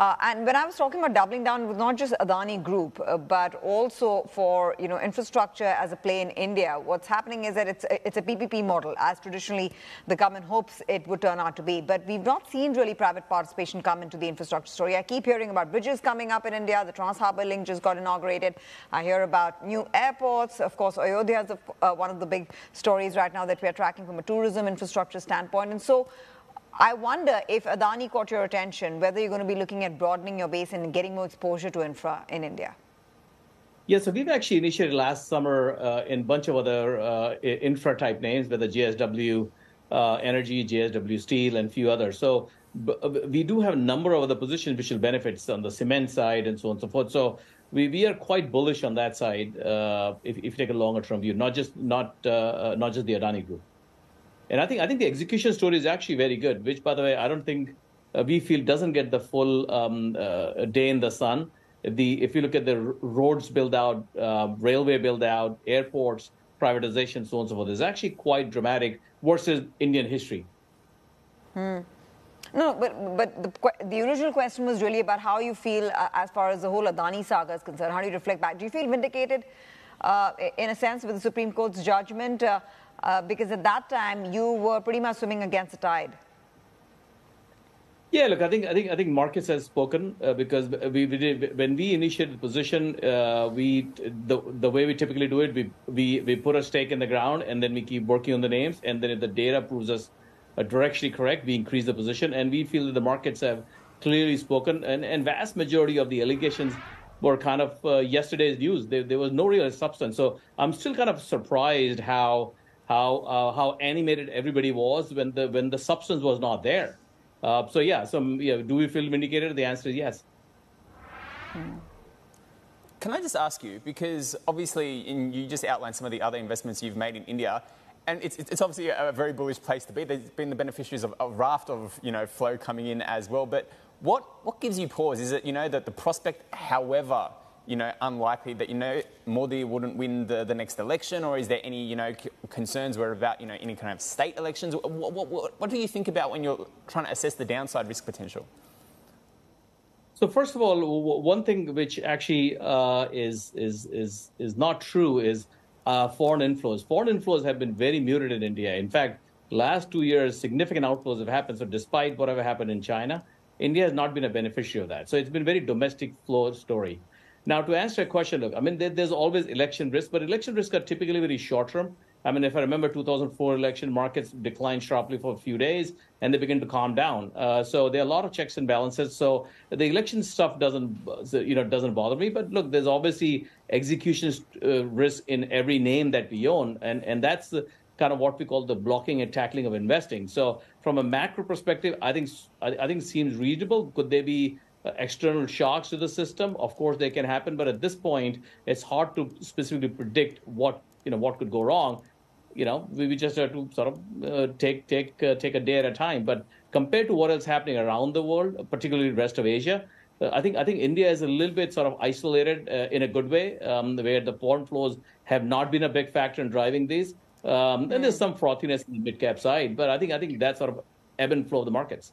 Uh, and when I was talking about doubling down with not just Adani Group, uh, but also for you know infrastructure as a play in India, what's happening is that it's a, it's a PPP model, as traditionally the government hopes it would turn out to be. But we've not seen really private participation come into the infrastructure story. I keep hearing about bridges coming up in India. The Trans Harbour Link just got inaugurated. I hear about new airports. Of course, Ayodhya is uh, one of the big stories right now that we are tracking from a tourism infrastructure standpoint. And so I wonder if Adani caught your attention, whether you're going to be looking at broadening your base and getting more exposure to infra in India. Yeah, so we've actually initiated last summer uh, in a bunch of other uh, infra type names, whether JSW uh, Energy, JSW Steel, and a few others. So uh, we do have a number of other positions which will benefit on the cement side and so on and so forth. So we, we are quite bullish on that side uh, if, if you take a longer term view, not just not uh, not just the Adani group. And I think I think the execution story is actually very good, which, by the way, I don't think uh, we feel doesn't get the full um, uh, day in the sun. The if you look at the roads build out, uh, railway build out, airports, privatization, so on and so forth, is actually quite dramatic versus Indian history. Hmm. No, but but the, the original question was really about how you feel uh, as far as the whole Adani saga is concerned. How do you reflect back? Do you feel vindicated, uh, in a sense, with the Supreme Court's judgment? Uh, uh, because at that time you were pretty much swimming against the tide. Yeah, look, I think I think I think markets has spoken uh, because we, we, did when we initiated the position, uh, we the the way we typically do it, we, we we put a stake in the ground and then we keep working on the names, and then if the data proves us uh, directionally correct, we increase the position, and we feel that the markets have clearly spoken, and and vast majority of the allegations were kind of uh, yesterday's news. There, there was no real substance, so I'm still kind of surprised how how uh, how animated everybody was when the when the substance was not there. Uh, so yeah, so yeah, do we feel vindicated? The answer is yes. Can I just ask you because obviously in, you just outlined some of the other investments you've made in India. And it's, it's obviously a very bullish place to be. There's been the beneficiaries of a raft of you know flow coming in as well. But what what gives you pause? Is it you know that the prospect, however you know, unlikely that, you know, Modi wouldn't win the, the next election? Or is there any, you know, concerns were about, you know, any kind of state elections? What, what, what, what do you think about when you're trying to assess the downside risk potential? So first of all, one thing which actually uh, is is is is not true is uh, foreign inflows. Foreign inflows have been very muted in India. In fact, last two years, significant outflows have happened. So despite whatever happened in China, India has not been a beneficiary of that. So it's been very domestic flow story. Now, to answer a question, look, I mean, there, there's always election risk, but election risks are typically very short term. I mean, if I remember 2004 election, markets declined sharply for a few days and they begin to calm down. Uh, so there are a lot of checks and balances. So the election stuff doesn't, you know, doesn't bother me. But look, there's obviously execution uh, risk in every name that we own, and and that's the kind of what we call the blocking and tackling of investing. So from a macro perspective, I think I, I think seems reasonable. Could there be external shocks to the system. Of course, they can happen, but at this point, it's hard to specifically predict what you know what could go wrong. You know, we, we just have to sort of uh, take take uh, take a day at a time. But compared to what is happening around the world, particularly the rest of Asia, uh, I think I think India is a little bit sort of isolated uh, in a good way, um, where the foreign flows have not been a big factor in driving these. Um, and there's mm. some frothiness in the mid cap side, but I think I think that's sort of ebb and flow of the markets.